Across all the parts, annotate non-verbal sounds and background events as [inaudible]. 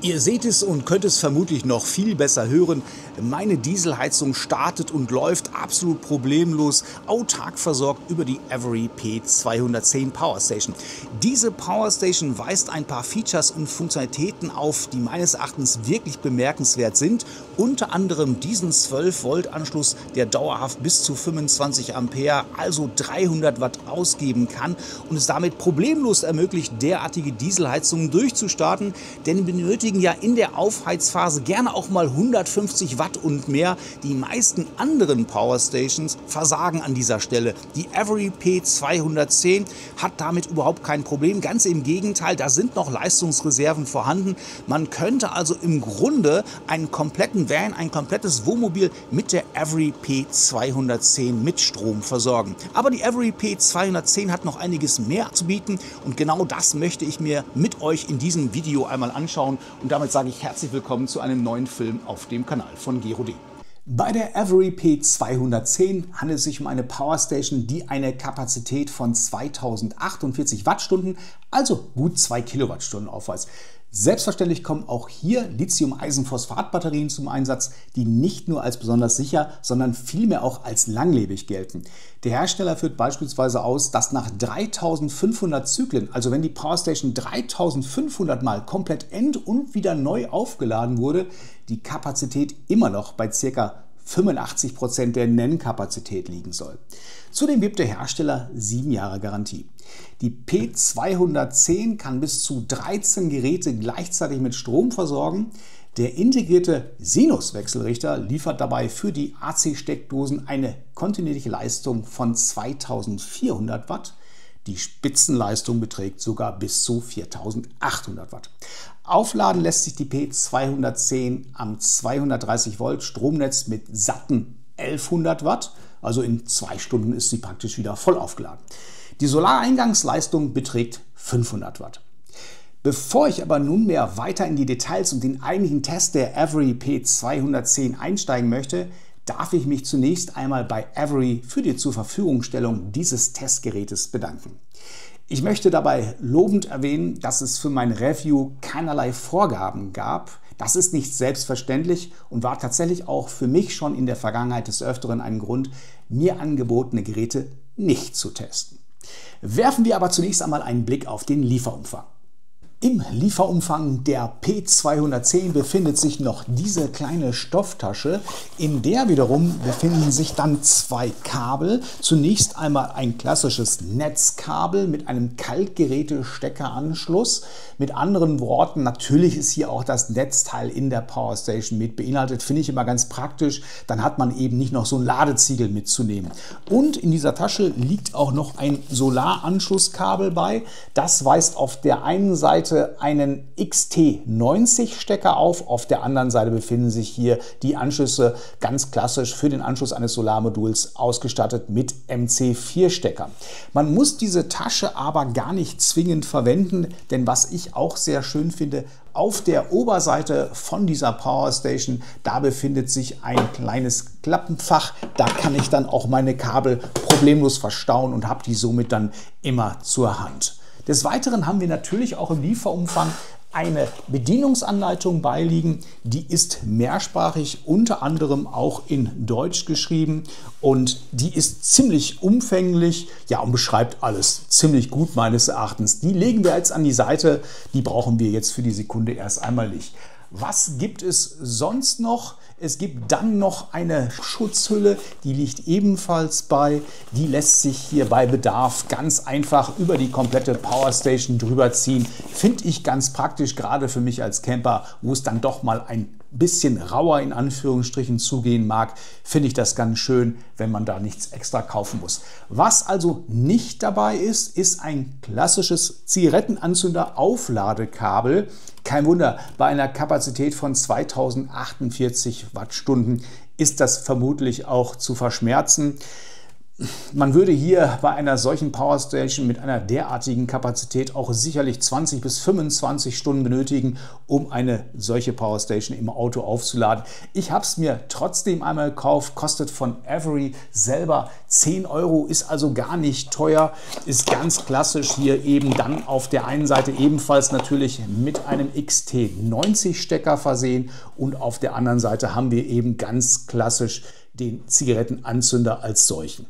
Ihr seht es und könnt es vermutlich noch viel besser hören. Meine Dieselheizung startet und läuft absolut problemlos, autark versorgt über die Avery P210 Powerstation. Diese Powerstation weist ein paar Features und Funktionalitäten auf, die meines Erachtens wirklich bemerkenswert sind. Unter anderem diesen 12 Volt Anschluss, der dauerhaft bis zu 25 Ampere, also 300 Watt ausgeben kann und es damit problemlos ermöglicht, derartige Dieselheizungen durchzustarten, denn benötigt benötigen ja in der Aufheizphase gerne auch mal 150 Watt und mehr. Die meisten anderen Powerstations versagen an dieser Stelle. Die Avery P210 hat damit überhaupt kein Problem. Ganz im Gegenteil, da sind noch Leistungsreserven vorhanden. Man könnte also im Grunde einen kompletten Van, ein komplettes Wohnmobil mit der Avery P210 mit Strom versorgen. Aber die Avery P210 hat noch einiges mehr zu bieten und genau das möchte ich mir mit euch in diesem Video einmal anschauen und damit sage ich herzlich willkommen zu einem neuen Film auf dem Kanal von Gero.de. Bei der Avery P210 handelt es sich um eine Powerstation, die eine Kapazität von 2048 Wattstunden, also gut 2 Kilowattstunden aufweist. Selbstverständlich kommen auch hier Lithium-Eisenphosphat-Batterien zum Einsatz, die nicht nur als besonders sicher, sondern vielmehr auch als langlebig gelten. Der Hersteller führt beispielsweise aus, dass nach 3500 Zyklen, also wenn die Powerstation 3500 Mal komplett end- und wieder neu aufgeladen wurde, die Kapazität immer noch bei ca. 85 Prozent der Nennkapazität liegen soll. Zudem gibt der Hersteller 7 Jahre Garantie. Die P210 kann bis zu 13 Geräte gleichzeitig mit Strom versorgen. Der integrierte Sinuswechselrichter liefert dabei für die AC-Steckdosen eine kontinuierliche Leistung von 2400 Watt. Die Spitzenleistung beträgt sogar bis zu 4800 Watt. Aufladen lässt sich die P210 am 230 Volt Stromnetz mit satten 1100 Watt. Also in zwei Stunden ist sie praktisch wieder voll aufgeladen. Die Solareingangsleistung beträgt 500 Watt. Bevor ich aber nunmehr weiter in die Details und den eigentlichen Test der Avery P210 einsteigen möchte, darf ich mich zunächst einmal bei Avery für die zur Verfügungstellung dieses Testgerätes bedanken. Ich möchte dabei lobend erwähnen, dass es für mein Review keinerlei Vorgaben gab. Das ist nicht selbstverständlich und war tatsächlich auch für mich schon in der Vergangenheit des Öfteren ein Grund, mir angebotene Geräte nicht zu testen. Werfen wir aber zunächst einmal einen Blick auf den Lieferumfang. Im Lieferumfang der P210 befindet sich noch diese kleine Stofftasche. In der wiederum befinden sich dann zwei Kabel. Zunächst einmal ein klassisches Netzkabel mit einem Kaltgerätesteckeranschluss. Mit anderen Worten, natürlich ist hier auch das Netzteil in der Powerstation mit beinhaltet. Finde ich immer ganz praktisch. Dann hat man eben nicht noch so ein Ladeziegel mitzunehmen. Und in dieser Tasche liegt auch noch ein Solaranschlusskabel bei. Das weist auf der einen Seite Seite einen XT90-Stecker auf. Auf der anderen Seite befinden sich hier die Anschlüsse ganz klassisch für den Anschluss eines Solarmoduls ausgestattet mit MC4-Stecker. Man muss diese Tasche aber gar nicht zwingend verwenden, denn was ich auch sehr schön finde, auf der Oberseite von dieser Power Station, da befindet sich ein kleines Klappenfach. Da kann ich dann auch meine Kabel problemlos verstauen und habe die somit dann immer zur Hand. Des Weiteren haben wir natürlich auch im Lieferumfang eine Bedienungsanleitung beiliegen. Die ist mehrsprachig, unter anderem auch in Deutsch geschrieben und die ist ziemlich umfänglich ja, und beschreibt alles ziemlich gut meines Erachtens. Die legen wir jetzt an die Seite, die brauchen wir jetzt für die Sekunde erst einmal nicht. Was gibt es sonst noch? Es gibt dann noch eine Schutzhülle, die liegt ebenfalls bei. Die lässt sich hier bei Bedarf ganz einfach über die komplette Powerstation drüber ziehen. Finde ich ganz praktisch, gerade für mich als Camper, wo es dann doch mal ein bisschen rauer in Anführungsstrichen zugehen mag, finde ich das ganz schön, wenn man da nichts extra kaufen muss. Was also nicht dabei ist, ist ein klassisches Zigarettenanzünder-Aufladekabel. Kein Wunder, bei einer Kapazität von 2048 Wattstunden ist das vermutlich auch zu verschmerzen. Man würde hier bei einer solchen Powerstation mit einer derartigen Kapazität auch sicherlich 20 bis 25 Stunden benötigen, um eine solche Powerstation im Auto aufzuladen. Ich habe es mir trotzdem einmal gekauft, kostet von Avery selber 10 Euro, ist also gar nicht teuer, ist ganz klassisch hier eben dann auf der einen Seite ebenfalls natürlich mit einem XT90 Stecker versehen und auf der anderen Seite haben wir eben ganz klassisch den Zigarettenanzünder als solchen.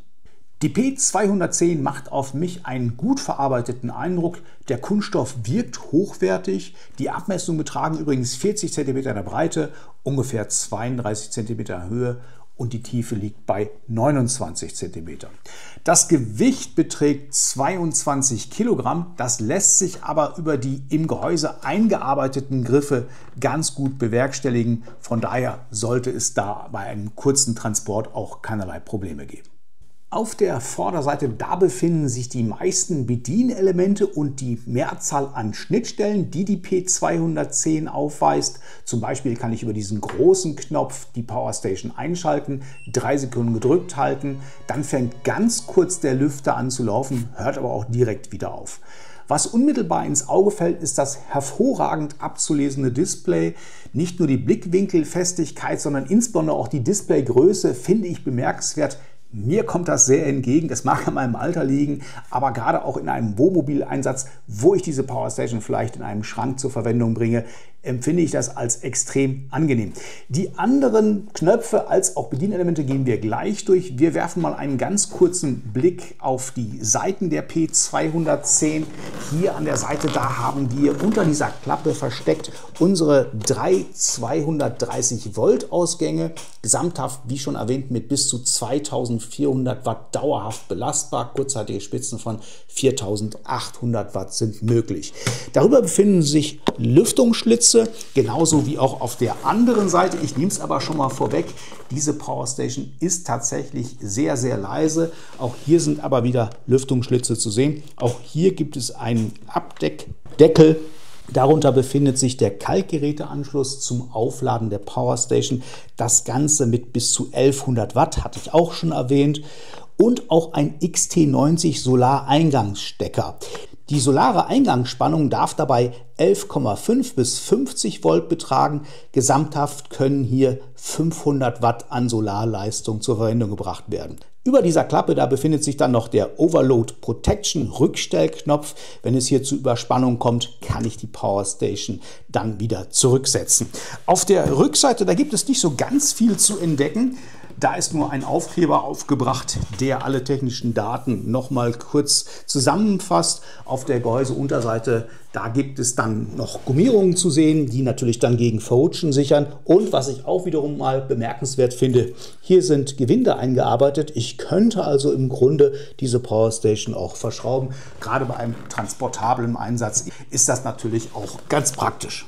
Die P210 macht auf mich einen gut verarbeiteten Eindruck. Der Kunststoff wirkt hochwertig. Die Abmessungen betragen übrigens 40 cm in der Breite, ungefähr 32 cm Höhe und die Tiefe liegt bei 29 cm. Das Gewicht beträgt 22 Kilogramm. Das lässt sich aber über die im Gehäuse eingearbeiteten Griffe ganz gut bewerkstelligen. Von daher sollte es da bei einem kurzen Transport auch keinerlei Probleme geben. Auf der Vorderseite, da befinden sich die meisten Bedienelemente und die Mehrzahl an Schnittstellen, die die P210 aufweist. Zum Beispiel kann ich über diesen großen Knopf die Powerstation einschalten, drei Sekunden gedrückt halten, dann fängt ganz kurz der Lüfter an zu laufen, hört aber auch direkt wieder auf. Was unmittelbar ins Auge fällt, ist das hervorragend abzulesende Display. Nicht nur die Blickwinkelfestigkeit, sondern insbesondere auch die Displaygröße finde ich bemerkenswert mir kommt das sehr entgegen. Das mag an meinem Alter liegen, aber gerade auch in einem Wohnmobileinsatz, wo ich diese Powerstation vielleicht in einem Schrank zur Verwendung bringe, empfinde ich das als extrem angenehm. Die anderen Knöpfe als auch Bedienelemente gehen wir gleich durch. Wir werfen mal einen ganz kurzen Blick auf die Seiten der P210. Hier an der Seite, da haben wir unter dieser Klappe versteckt unsere drei 230 Volt Ausgänge, gesamthaft, wie schon erwähnt, mit bis zu 2400 Watt dauerhaft belastbar. Kurzzeitige Spitzen von 4800 Watt sind möglich. Darüber befinden sich Lüftungsschlitze Spitze, genauso wie auch auf der anderen Seite. Ich nehme es aber schon mal vorweg, diese Powerstation ist tatsächlich sehr, sehr leise. Auch hier sind aber wieder Lüftungsschlitze zu sehen. Auch hier gibt es einen Abdeckdeckel. Darunter befindet sich der Kaltgeräteanschluss zum Aufladen der Powerstation. Das Ganze mit bis zu 1100 Watt, hatte ich auch schon erwähnt. Und auch ein XT90 Solareingangsstecker. Die solare Eingangsspannung darf dabei 11,5 bis 50 Volt betragen. Gesamthaft können hier 500 Watt an Solarleistung zur Verwendung gebracht werden. Über dieser Klappe, da befindet sich dann noch der Overload Protection Rückstellknopf. Wenn es hier zu Überspannung kommt, kann ich die Power Station dann wieder zurücksetzen. Auf der Rückseite, da gibt es nicht so ganz viel zu entdecken. Da ist nur ein Aufkleber aufgebracht, der alle technischen Daten nochmal kurz zusammenfasst. Auf der Gehäuseunterseite, da gibt es dann noch Gummierungen zu sehen, die natürlich dann gegen Verrutschen sichern. Und was ich auch wiederum mal bemerkenswert finde, hier sind Gewinde eingearbeitet. Ich könnte also im Grunde diese Powerstation auch verschrauben. Gerade bei einem transportablen Einsatz ist das natürlich auch ganz praktisch.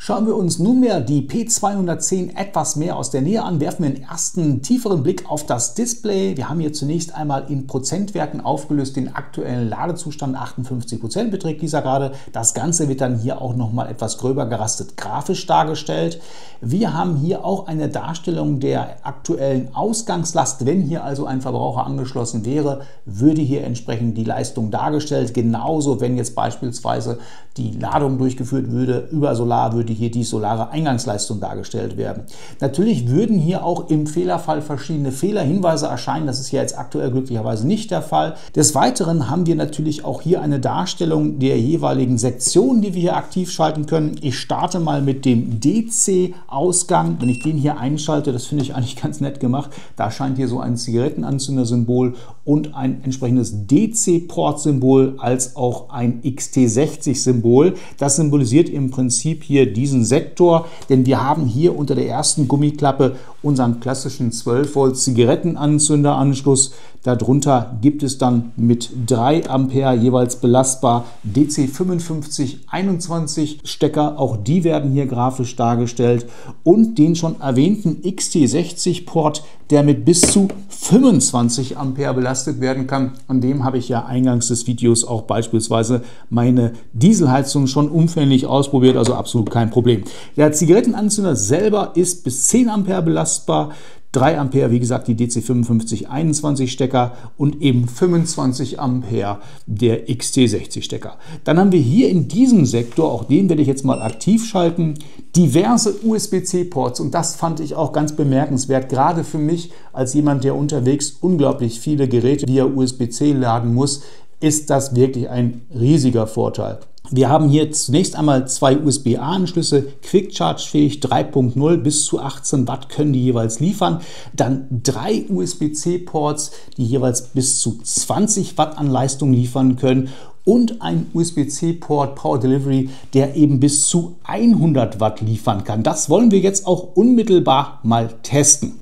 Schauen wir uns nunmehr die P210 etwas mehr aus der Nähe an, werfen wir einen ersten tieferen Blick auf das Display. Wir haben hier zunächst einmal in Prozentwerten aufgelöst den aktuellen Ladezustand, 58 Prozent beträgt dieser gerade. Das Ganze wird dann hier auch nochmal etwas gröber gerastet grafisch dargestellt. Wir haben hier auch eine Darstellung der aktuellen Ausgangslast. Wenn hier also ein Verbraucher angeschlossen wäre, würde hier entsprechend die Leistung dargestellt. Genauso, wenn jetzt beispielsweise die Ladung durchgeführt würde über Solar, würde hier die solare Eingangsleistung dargestellt werden. Natürlich würden hier auch im Fehlerfall verschiedene Fehlerhinweise erscheinen. Das ist hier jetzt aktuell glücklicherweise nicht der Fall. Des Weiteren haben wir natürlich auch hier eine Darstellung der jeweiligen Sektionen, die wir hier aktiv schalten können. Ich starte mal mit dem DC-Ausgang. Wenn ich den hier einschalte, das finde ich eigentlich [laughs] ganz nett gemacht. Da scheint hier so ein Zigarettenanzünder-Symbol und ein entsprechendes DC-Port-Symbol als auch ein XT60-Symbol. Das symbolisiert im Prinzip hier diesen Sektor, denn wir haben hier unter der ersten Gummiklappe unseren klassischen 12 Volt Zigarettenanzünderanschluss. Darunter gibt es dann mit 3 Ampere jeweils belastbar DC 5521 Stecker. Auch die werden hier grafisch dargestellt. Und den schon erwähnten XT60 Port, der mit bis zu 25 Ampere belastet werden kann. An dem habe ich ja eingangs des Videos auch beispielsweise meine Dieselheizung schon umfänglich ausprobiert, also absolut kein Problem. Der Zigarettenanzünder selber ist bis 10 Ampere belastbar. 3 Ampere, wie gesagt, die DC5521 Stecker und eben 25 Ampere der XT60 Stecker. Dann haben wir hier in diesem Sektor, auch den werde ich jetzt mal aktiv schalten, diverse USB-C-Ports und das fand ich auch ganz bemerkenswert, gerade für mich als jemand, der unterwegs unglaublich viele Geräte via USB-C laden muss, ist das wirklich ein riesiger Vorteil. Wir haben hier zunächst einmal zwei USB-A-Anschlüsse, Quick Charge fähig 3.0 bis zu 18 Watt können die jeweils liefern. Dann drei USB-C-Ports, die jeweils bis zu 20 Watt an Leistung liefern können und ein USB-C-Port Power Delivery, der eben bis zu 100 Watt liefern kann. Das wollen wir jetzt auch unmittelbar mal testen.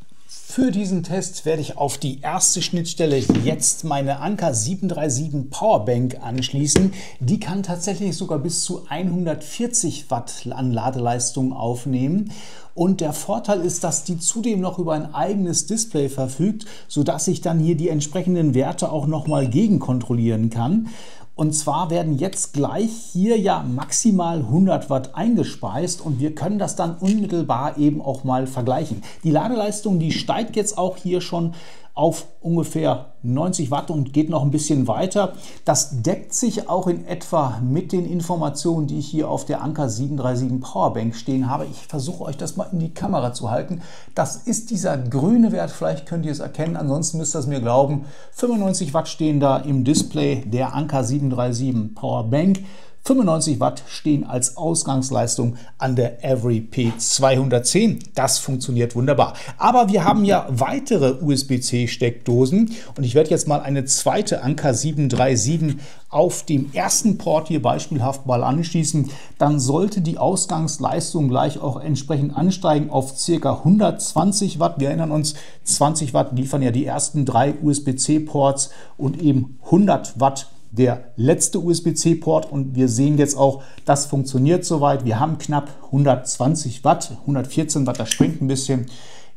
Für diesen Test werde ich auf die erste Schnittstelle jetzt meine Anker 737 Powerbank anschließen. Die kann tatsächlich sogar bis zu 140 Watt an Ladeleistung aufnehmen. Und der Vorteil ist, dass die zudem noch über ein eigenes Display verfügt, sodass ich dann hier die entsprechenden Werte auch nochmal gegenkontrollieren kann. Und zwar werden jetzt gleich hier ja maximal 100 Watt eingespeist und wir können das dann unmittelbar eben auch mal vergleichen. Die Ladeleistung, die steigt jetzt auch hier schon auf ungefähr 90 Watt und geht noch ein bisschen weiter. Das deckt sich auch in etwa mit den Informationen, die ich hier auf der Anker 737 Powerbank stehen habe. Ich versuche euch das mal in die Kamera zu halten. Das ist dieser grüne Wert, vielleicht könnt ihr es erkennen, ansonsten müsst ihr es mir glauben. 95 Watt stehen da im Display der Anker 737 Powerbank. 95 Watt stehen als Ausgangsleistung an der Every P210. Das funktioniert wunderbar. Aber wir haben ja weitere USB-C-Steckdosen und ich werde jetzt mal eine zweite Anker 737 auf dem ersten Port hier beispielhaft mal anschließen. Dann sollte die Ausgangsleistung gleich auch entsprechend ansteigen auf ca. 120 Watt. Wir erinnern uns, 20 Watt liefern ja die ersten drei USB-C-Ports und eben 100 Watt der letzte USB-C-Port und wir sehen jetzt auch, das funktioniert soweit. Wir haben knapp 120 Watt, 114 Watt, das springt ein bisschen.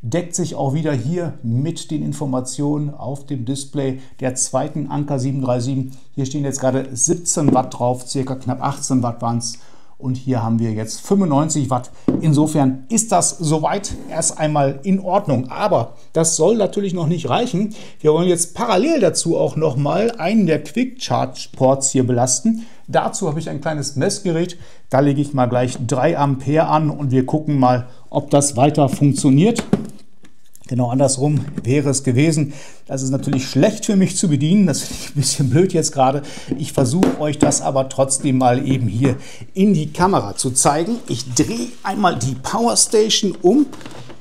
Deckt sich auch wieder hier mit den Informationen auf dem Display der zweiten Anker 737. Hier stehen jetzt gerade 17 Watt drauf, circa knapp 18 Watt waren es und hier haben wir jetzt 95 Watt. Insofern ist das soweit erst einmal in Ordnung. Aber das soll natürlich noch nicht reichen. Wir wollen jetzt parallel dazu auch nochmal einen der Quick Charge Ports hier belasten. Dazu habe ich ein kleines Messgerät. Da lege ich mal gleich 3 Ampere an und wir gucken mal, ob das weiter funktioniert. Genau andersrum wäre es gewesen. Das ist natürlich schlecht für mich zu bedienen. Das ist ein bisschen blöd jetzt gerade. Ich versuche euch das aber trotzdem mal eben hier in die Kamera zu zeigen. Ich drehe einmal die Power Station um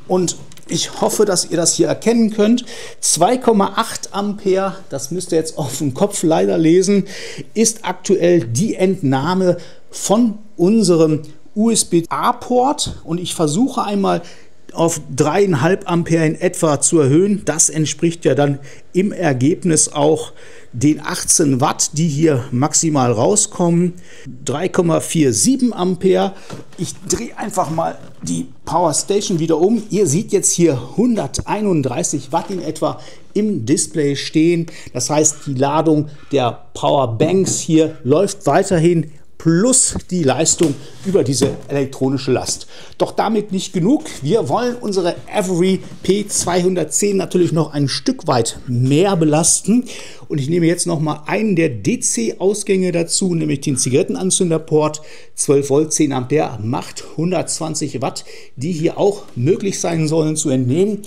und ich hoffe, dass ihr das hier erkennen könnt. 2,8 Ampere, das müsst ihr jetzt auf dem Kopf leider lesen, ist aktuell die Entnahme von unserem USB-A-Port. Und ich versuche einmal auf 3,5 Ampere in etwa zu erhöhen. Das entspricht ja dann im Ergebnis auch den 18 Watt, die hier maximal rauskommen. 3,47 Ampere. Ich drehe einfach mal die Power Station wieder um. Ihr seht jetzt hier 131 Watt in etwa im Display stehen. Das heißt, die Ladung der Power Banks hier läuft weiterhin plus die Leistung über diese elektronische Last. Doch damit nicht genug. Wir wollen unsere Avery P210 natürlich noch ein Stück weit mehr belasten. Und ich nehme jetzt noch mal einen der DC-Ausgänge dazu, nämlich den Zigarettenanzünderport. 12 Volt, 10 Ampere, macht 120 Watt, die hier auch möglich sein sollen zu entnehmen.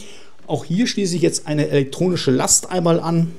Auch hier schließe ich jetzt eine elektronische Last einmal an.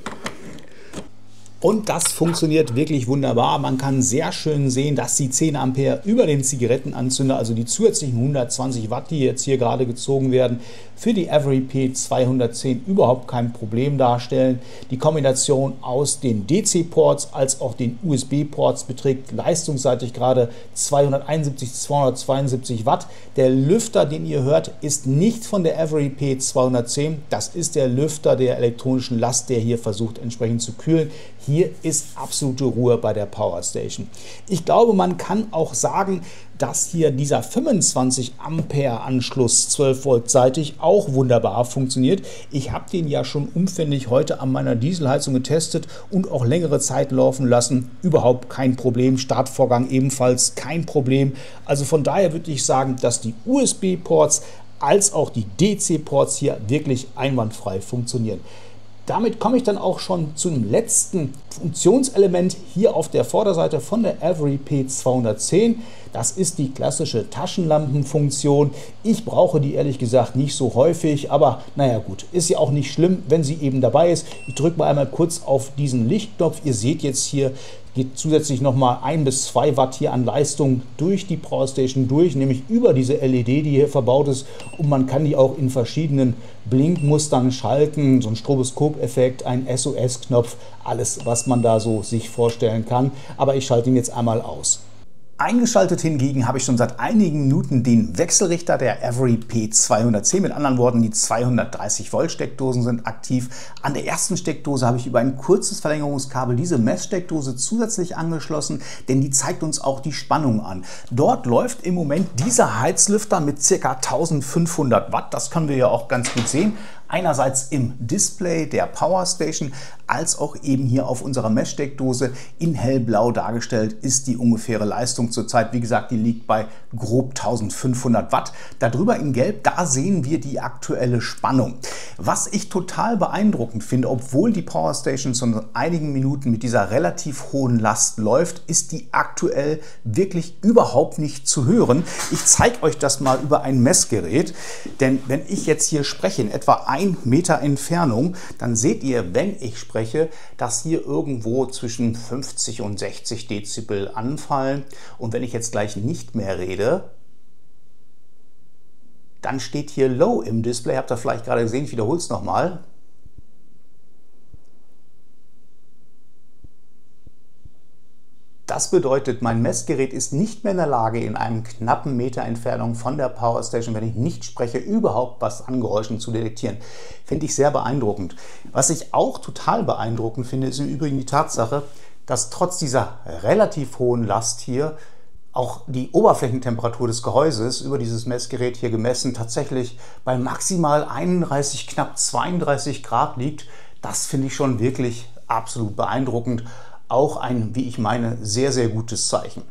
Und das funktioniert wirklich wunderbar. Man kann sehr schön sehen, dass die 10 Ampere über den Zigarettenanzünder, also die zusätzlichen 120 Watt, die jetzt hier gerade gezogen werden, für die Avery P210 überhaupt kein Problem darstellen. Die Kombination aus den DC-Ports als auch den USB-Ports beträgt leistungsseitig gerade 271, 272 Watt. Der Lüfter, den ihr hört, ist nicht von der Avery P210. Das ist der Lüfter der elektronischen Last, der hier versucht entsprechend zu kühlen. Hier ist absolute Ruhe bei der Power Station. Ich glaube, man kann auch sagen, dass hier dieser 25 Ampere Anschluss 12 Volt seitig auch wunderbar funktioniert. Ich habe den ja schon umfänglich heute an meiner Dieselheizung getestet und auch längere Zeit laufen lassen. Überhaupt kein Problem. Startvorgang ebenfalls kein Problem. Also von daher würde ich sagen, dass die USB-Ports als auch die DC-Ports hier wirklich einwandfrei funktionieren. Damit komme ich dann auch schon zum letzten Funktionselement hier auf der Vorderseite von der Avery P210. Das ist die klassische Taschenlampenfunktion. Ich brauche die ehrlich gesagt nicht so häufig, aber naja gut, ist ja auch nicht schlimm, wenn sie eben dabei ist. Ich drücke mal einmal kurz auf diesen Lichtknopf. Ihr seht jetzt hier, geht zusätzlich nochmal ein bis zwei Watt hier an Leistung durch die Power Station durch, nämlich über diese LED, die hier verbaut ist. Und man kann die auch in verschiedenen Blinkmustern schalten, so ein Stroboskop-Effekt, ein SOS-Knopf, alles, was man da so sich vorstellen kann. Aber ich schalte ihn jetzt einmal aus. Eingeschaltet hingegen habe ich schon seit einigen Minuten den Wechselrichter der Avery P210. Mit anderen Worten, die 230 Volt Steckdosen sind aktiv. An der ersten Steckdose habe ich über ein kurzes Verlängerungskabel diese Messsteckdose zusätzlich angeschlossen, denn die zeigt uns auch die Spannung an. Dort läuft im Moment dieser Heizlüfter mit ca. 1500 Watt. Das können wir ja auch ganz gut sehen einerseits im Display der Power Station als auch eben hier auf unserer Messsteckdose in hellblau dargestellt ist die ungefähre Leistung zurzeit. Wie gesagt, die liegt bei grob 1500 Watt. Darüber in gelb, da sehen wir die aktuelle Spannung. Was ich total beeindruckend finde, obwohl die Power Station schon einigen Minuten mit dieser relativ hohen Last läuft, ist die aktuell wirklich überhaupt nicht zu hören. Ich zeige euch das mal über ein Messgerät, denn wenn ich jetzt hier spreche in etwa ein ein Meter Entfernung, dann seht ihr, wenn ich spreche, dass hier irgendwo zwischen 50 und 60 Dezibel anfallen. Und wenn ich jetzt gleich nicht mehr rede, dann steht hier Low im Display. Habt ihr vielleicht gerade gesehen, ich wiederhole es nochmal. Das bedeutet, mein Messgerät ist nicht mehr in der Lage, in einem knappen Meter Entfernung von der Powerstation, wenn ich nicht spreche, überhaupt was an Geräuschen zu detektieren. Finde ich sehr beeindruckend. Was ich auch total beeindruckend finde, ist im Übrigen die Tatsache, dass trotz dieser relativ hohen Last hier auch die Oberflächentemperatur des Gehäuses über dieses Messgerät hier gemessen tatsächlich bei maximal 31, knapp 32 Grad liegt. Das finde ich schon wirklich absolut beeindruckend auch ein, wie ich meine, sehr, sehr gutes Zeichen.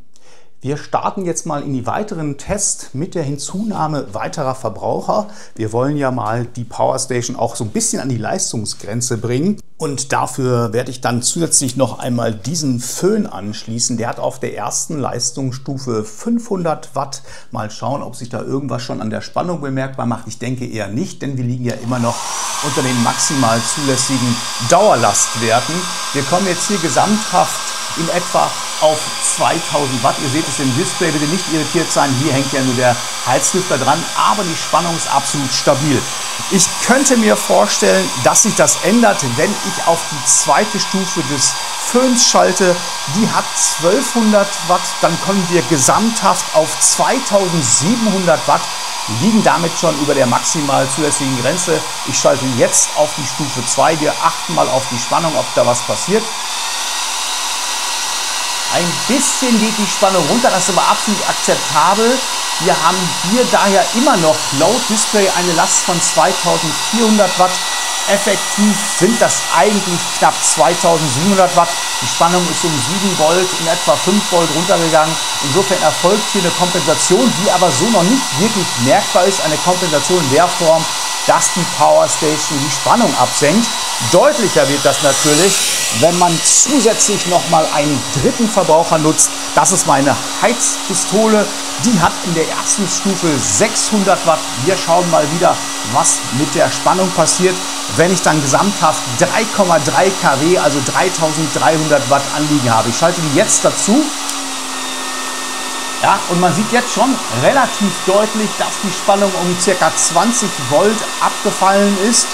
Wir starten jetzt mal in die weiteren Tests mit der Hinzunahme weiterer Verbraucher. Wir wollen ja mal die Power Station auch so ein bisschen an die Leistungsgrenze bringen. Und dafür werde ich dann zusätzlich noch einmal diesen Föhn anschließen. Der hat auf der ersten Leistungsstufe 500 Watt. Mal schauen, ob sich da irgendwas schon an der Spannung bemerkbar macht. Ich denke eher nicht, denn wir liegen ja immer noch unter den maximal zulässigen Dauerlastwerten. Wir kommen jetzt hier gesamthaft in etwa auf 2000 Watt. Ihr seht es im Display, bitte nicht irritiert sein. Hier hängt ja nur der Heizlüfter dran, aber die Spannung ist absolut stabil. Ich könnte mir vorstellen, dass sich das ändert, wenn ich auf die zweite Stufe des Föhns schalte. Die hat 1200 Watt, dann kommen wir gesamthaft auf 2700 Watt liegen damit schon über der maximal zulässigen Grenze. Ich schalte jetzt auf die Stufe 2. Wir achten mal auf die Spannung, ob da was passiert. Ein bisschen geht die Spannung runter, das ist aber absolut akzeptabel. Wir haben hier daher immer noch laut Display eine Last von 2400 Watt. Effektiv sind das eigentlich knapp 2700 Watt. Die Spannung ist um 7 Volt, in etwa 5 Volt runtergegangen. Insofern erfolgt hier eine Kompensation, die aber so noch nicht wirklich merkbar ist. Eine Kompensation in der Form, dass die Power Station die Spannung absenkt. Deutlicher wird das natürlich, wenn man zusätzlich nochmal einen dritten Verbraucher nutzt. Das ist meine Heizpistole. Die hat in der ersten Stufe 600 Watt. Wir schauen mal wieder, was mit der Spannung passiert, wenn ich dann gesamthaft 3,3 kW, also 3300 Watt anliegen habe. Ich schalte die jetzt dazu. Ja, und man sieht jetzt schon relativ deutlich, dass die Spannung um ca. 20 Volt abgefallen ist.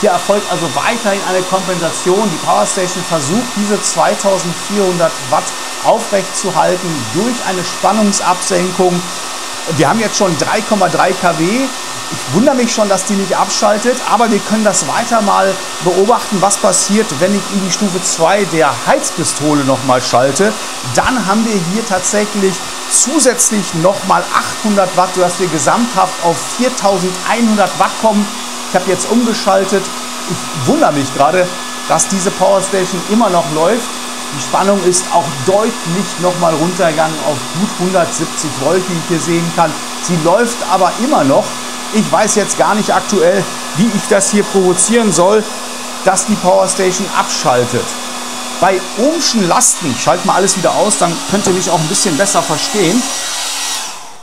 Hier erfolgt also weiterhin eine Kompensation. Die Powerstation versucht diese 2400 Watt aufrechtzuerhalten durch eine Spannungsabsenkung. Wir haben jetzt schon 3,3 kW. Ich wundere mich schon, dass die nicht abschaltet, aber wir können das weiter mal beobachten, was passiert, wenn ich in die Stufe 2 der Heizpistole nochmal schalte. Dann haben wir hier tatsächlich zusätzlich nochmal 800 Watt, sodass wir gesamthaft auf 4100 Watt kommen. Ich habe jetzt umgeschaltet. Ich wundere mich gerade, dass diese Powerstation immer noch läuft. Die Spannung ist auch deutlich nochmal runtergegangen auf gut 170 Volt, wie ich hier sehen kann. Sie läuft aber immer noch Ich weiß jetzt gar nicht aktuell, wie ich das hier provozieren soll, dass die Powerstation abschaltet. Bei ohmschen Lasten, ich schalte mal alles wieder aus, dann könnt ihr mich auch ein bisschen besser verstehen,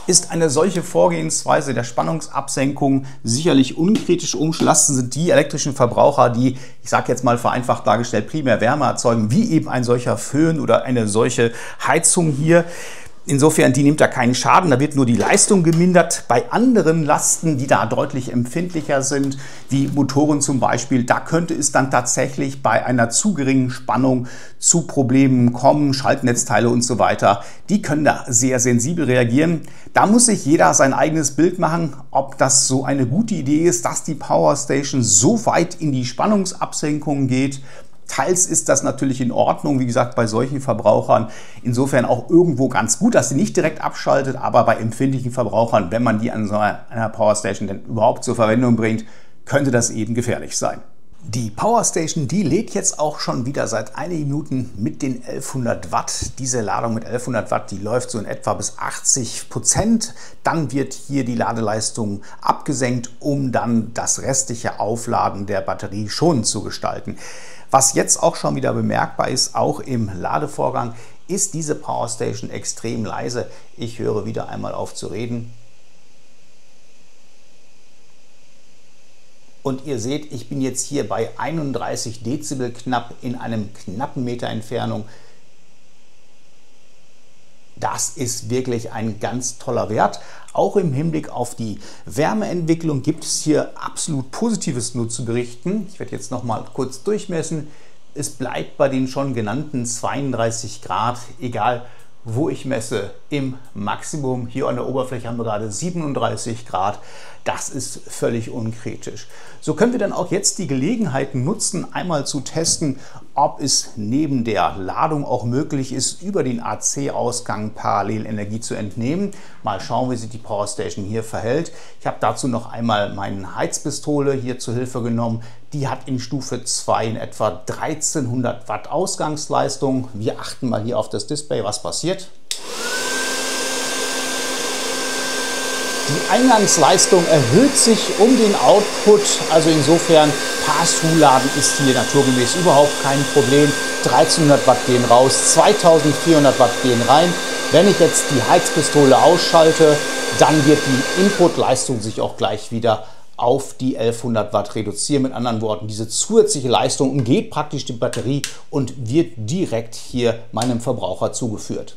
ist eine solche Vorgehensweise der Spannungsabsenkung sicherlich unkritisch. Ohmsche Lasten sind die elektrischen Verbraucher, die, ich sage jetzt mal vereinfacht dargestellt, primär Wärme erzeugen, wie eben ein solcher Föhn oder eine solche Heizung hier. Insofern, die nimmt da keinen Schaden, da wird nur die Leistung gemindert. Bei anderen Lasten, die da deutlich empfindlicher sind, wie Motoren zum Beispiel, da könnte es dann tatsächlich bei einer zu geringen Spannung zu Problemen kommen, Schaltnetzteile und so weiter. Die können da sehr sensibel reagieren. Da muss sich jeder sein eigenes Bild machen, ob das so eine gute Idee ist, dass die Powerstation so weit in die Spannungsabsenkung geht. Teils ist das natürlich in Ordnung, wie gesagt, bei solchen Verbrauchern. Insofern auch irgendwo ganz gut, dass sie nicht direkt abschaltet, aber bei empfindlichen Verbrauchern, wenn man die an so einer Powerstation denn überhaupt zur Verwendung bringt, könnte das eben gefährlich sein. Die Powerstation, die lädt jetzt auch schon wieder seit einigen Minuten mit den 1100 Watt. Diese Ladung mit 1100 Watt, die läuft so in etwa bis 80 Prozent. Dann wird hier die Ladeleistung abgesenkt, um dann das restliche Aufladen der Batterie schon zu gestalten. Was jetzt auch schon wieder bemerkbar ist, auch im Ladevorgang, ist diese Powerstation extrem leise. Ich höre wieder einmal auf zu reden. Und ihr seht, ich bin jetzt hier bei 31 Dezibel knapp in einem knappen Meter Entfernung. Das ist wirklich ein ganz toller Wert. Auch im Hinblick auf die Wärmeentwicklung gibt es hier absolut Positives nur zu berichten. Ich werde jetzt noch mal kurz durchmessen. Es bleibt bei den schon genannten 32 Grad, egal wo ich messe, im Maximum. Hier an der Oberfläche haben wir gerade 37 Grad. Das ist völlig unkritisch. So können wir dann auch jetzt die Gelegenheit nutzen, einmal zu testen, ob es neben der Ladung auch möglich ist, über den AC-Ausgang parallel Energie zu entnehmen. Mal schauen, wie sich die Powerstation hier verhält. Ich habe dazu noch einmal meine Heizpistole hier zur Hilfe genommen. Die hat in Stufe 2 in etwa 1300 Watt Ausgangsleistung. Wir achten mal hier auf das Display, was passiert. Die Eingangsleistung erhöht sich um den Output, also insofern Pass-Through-Laden ist hier naturgemäß überhaupt kein Problem. 1300 Watt gehen raus, 2400 Watt gehen rein. Wenn ich jetzt die Heizpistole ausschalte, dann wird die Inputleistung sich auch gleich wieder auf die 1100 Watt reduzieren. Mit anderen Worten, diese zusätzliche Leistung umgeht praktisch die Batterie und wird direkt hier meinem Verbraucher zugeführt.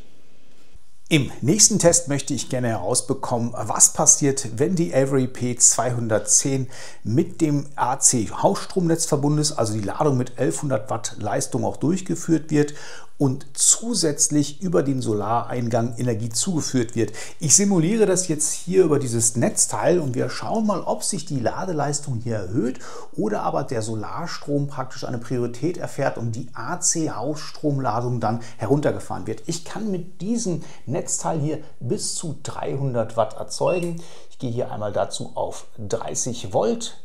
Im nächsten Test möchte ich gerne herausbekommen, was passiert, wenn die Avery P210 mit dem AC Hausstromnetz verbunden ist, also die Ladung mit 1100 Watt Leistung auch durchgeführt wird und zusätzlich über den Solareingang Energie zugeführt wird. Ich simuliere das jetzt hier über dieses Netzteil und wir schauen mal, ob sich die Ladeleistung hier erhöht oder aber der Solarstrom praktisch eine Priorität erfährt und die AC-Hausstromladung dann heruntergefahren wird. Ich kann mit diesem Netzteil hier bis zu 300 Watt erzeugen. Ich gehe hier einmal dazu auf 30 Volt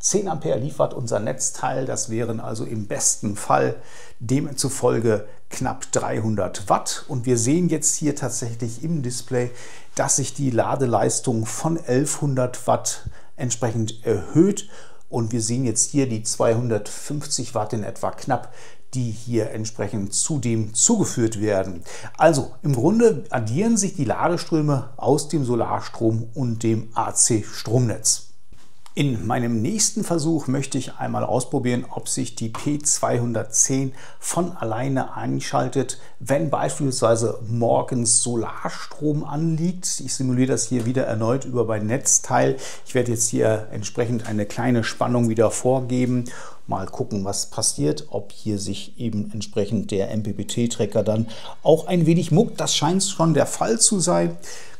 10 Ampere liefert unser Netzteil, das wären also im besten Fall demzufolge knapp 300 Watt. Und wir sehen jetzt hier tatsächlich im Display, dass sich die Ladeleistung von 1100 Watt entsprechend erhöht. Und wir sehen jetzt hier die 250 Watt in etwa knapp, die hier entsprechend zudem zugeführt werden. Also im Grunde addieren sich die Ladeströme aus dem Solarstrom und dem AC-Stromnetz. In meinem nächsten Versuch möchte ich einmal ausprobieren, ob sich die P210 von alleine einschaltet, wenn beispielsweise morgens Solarstrom anliegt. Ich simuliere das hier wieder erneut über mein Netzteil. Ich werde jetzt hier entsprechend eine kleine Spannung wieder vorgeben. Mal gucken, was passiert, ob hier sich eben entsprechend der MPPT-Tracker dann auch ein wenig muckt. Das scheint schon der Fall zu sein.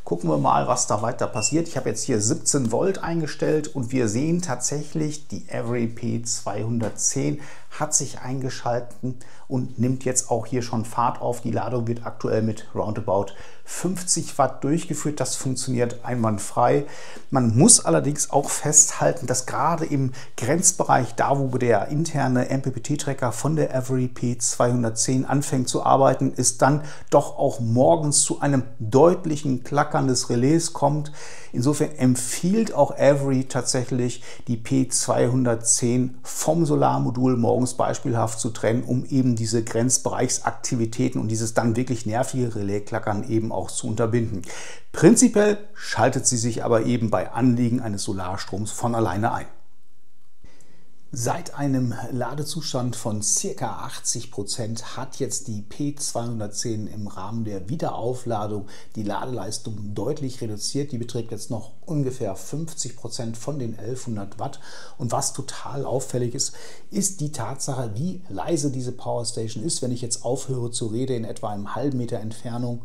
Gucken wir mal, was da weiter passiert. Ich habe jetzt hier 17 Volt eingestellt und wir sehen tatsächlich, die Avery P210 hat sich eingeschalten und nimmt jetzt auch hier schon Fahrt auf. Die Ladung wird aktuell mit roundabout 50 Watt durchgeführt. Das funktioniert einwandfrei. Man muss allerdings auch festhalten, dass gerade im Grenzbereich, da wo der interne MPPT-Tracker von der Avery P210 anfängt zu arbeiten, ist dann doch auch morgens zu einem deutlichen Klackern des Relais kommt. Insofern empfiehlt auch Avery tatsächlich die P210 vom Solarmodul morgens beispielhaft zu trennen, um eben diese Grenzbereichsaktivitäten und dieses dann wirklich nervige Relaisklackern eben auch zu unterbinden. Prinzipiell schaltet sie sich aber eben bei Anliegen eines Solarstroms von alleine ein. Seit einem Ladezustand von ca. 80 Prozent hat jetzt die P210 im Rahmen der Wiederaufladung die Ladeleistung deutlich reduziert. Die beträgt jetzt noch ungefähr 50 Prozent von den 1100 Watt. Und was total auffällig ist, ist die Tatsache, wie leise diese Powerstation ist. Wenn ich jetzt aufhöre zu reden in etwa einem halben Meter Entfernung,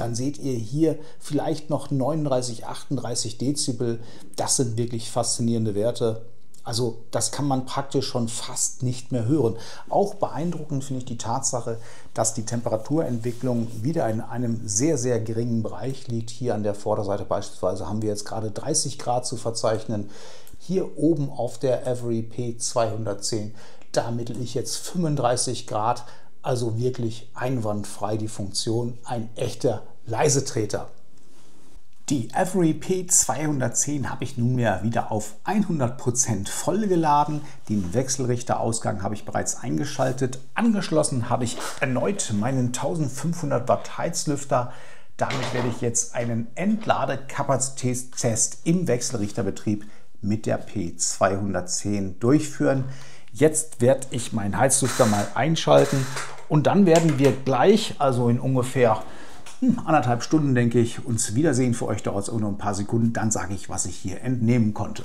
dann seht ihr hier vielleicht noch 39, 38 Dezibel. Das sind wirklich faszinierende Werte. Also das kann man praktisch schon fast nicht mehr hören. Auch beeindruckend finde ich die Tatsache, dass die Temperaturentwicklung wieder in einem sehr, sehr geringen Bereich liegt. Hier an der Vorderseite beispielsweise haben wir jetzt gerade 30 Grad zu verzeichnen. Hier oben auf der Avery P210, da mittel ich jetzt 35 Grad. Also wirklich einwandfrei die Funktion, ein echter Leisetreter. Die Avery P210 habe ich nunmehr wieder auf 100% voll geladen. Den Wechselrichterausgang habe ich bereits eingeschaltet. Angeschlossen habe ich erneut meinen 1500 Watt Heizlüfter. Damit werde ich jetzt einen Entladekapazitätstest im Wechselrichterbetrieb mit der P210 durchführen. Jetzt werde ich meinen Heizlüfter mal einschalten und dann werden wir gleich, also in ungefähr hm, anderthalb Stunden, denke ich, uns wiedersehen. Für euch dauert es auch noch ein paar Sekunden. Dann sage ich, was ich hier entnehmen konnte.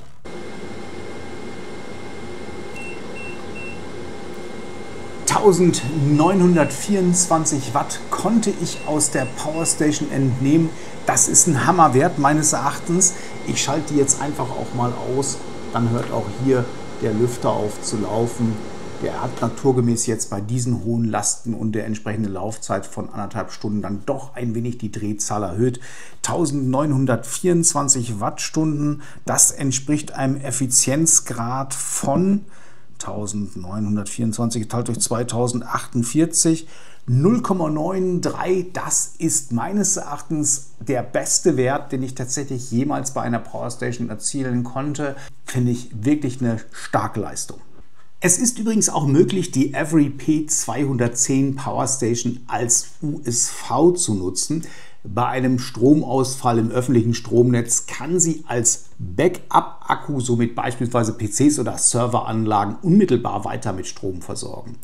...1924 Watt konnte ich aus der Powerstation entnehmen. Das ist ein Hammerwert meines Erachtens. Ich schalte die jetzt einfach auch mal aus. Dann hört auch hier der Lüfter auf zu laufen. Der hat naturgemäß jetzt bei diesen hohen Lasten und der entsprechenden Laufzeit von anderthalb Stunden dann doch ein wenig die Drehzahl erhöht. 1924 Wattstunden, das entspricht einem Effizienzgrad von 1924 geteilt durch 2048. 0,93, das ist meines Erachtens der beste Wert, den ich tatsächlich jemals bei einer Powerstation erzielen konnte. Finde ich wirklich eine starke Leistung. Es ist übrigens auch möglich, die Every P210 Power Station als USV zu nutzen. Bei einem Stromausfall im öffentlichen Stromnetz kann sie als Backup-Akku somit beispielsweise PCs oder Serveranlagen unmittelbar weiter mit Strom versorgen.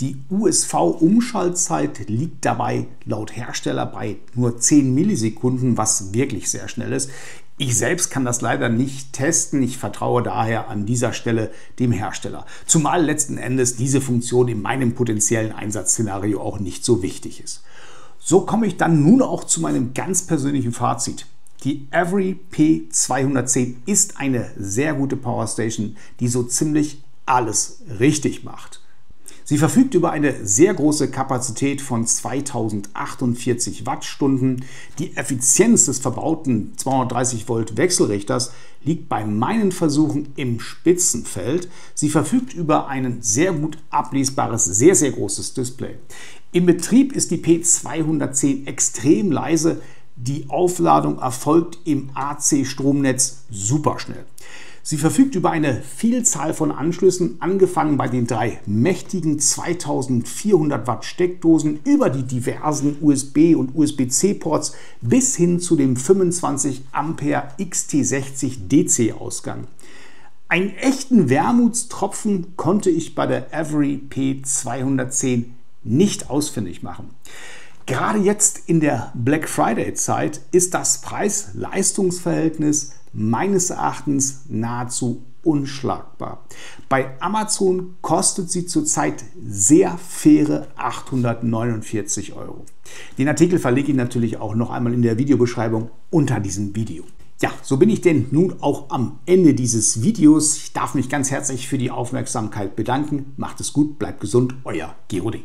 Die USV-Umschaltzeit liegt dabei laut Hersteller bei nur 10 Millisekunden, was wirklich sehr schnell ist. Ich selbst kann das leider nicht testen. Ich vertraue daher an dieser Stelle dem Hersteller. Zumal letzten Endes diese Funktion in meinem potenziellen Einsatzszenario auch nicht so wichtig ist. So komme ich dann nun auch zu meinem ganz persönlichen Fazit. Die Avery P210 ist eine sehr gute Powerstation, die so ziemlich alles richtig macht. Sie verfügt über eine sehr große Kapazität von 2048 Wattstunden. Die Effizienz des verbauten 230 Volt Wechselrichters liegt bei meinen Versuchen im Spitzenfeld. Sie verfügt über ein sehr gut ablesbares, sehr, sehr großes Display. Im Betrieb ist die P210 extrem leise. Die Aufladung erfolgt im AC-Stromnetz superschnell. Sie verfügt über eine Vielzahl von Anschlüssen, angefangen bei den drei mächtigen 2400 Watt Steckdosen über die diversen USB- und USB-C-Ports bis hin zu dem 25 Ampere XT60 DC-Ausgang. Einen echten Wermutstropfen konnte ich bei der Avery P210 nicht ausfindig machen. Gerade jetzt in der Black Friday-Zeit ist das Preis-Leistungs-Verhältnis meines Erachtens nahezu unschlagbar. Bei Amazon kostet sie zurzeit sehr faire 849 Euro. Den Artikel verlege ich natürlich auch noch einmal in der Videobeschreibung unter diesem Video. Ja, so bin ich denn nun auch am Ende dieses Videos. Ich darf mich ganz herzlich für die Aufmerksamkeit bedanken. Macht es gut, bleibt gesund, euer Gero D.